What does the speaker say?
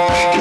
Oh.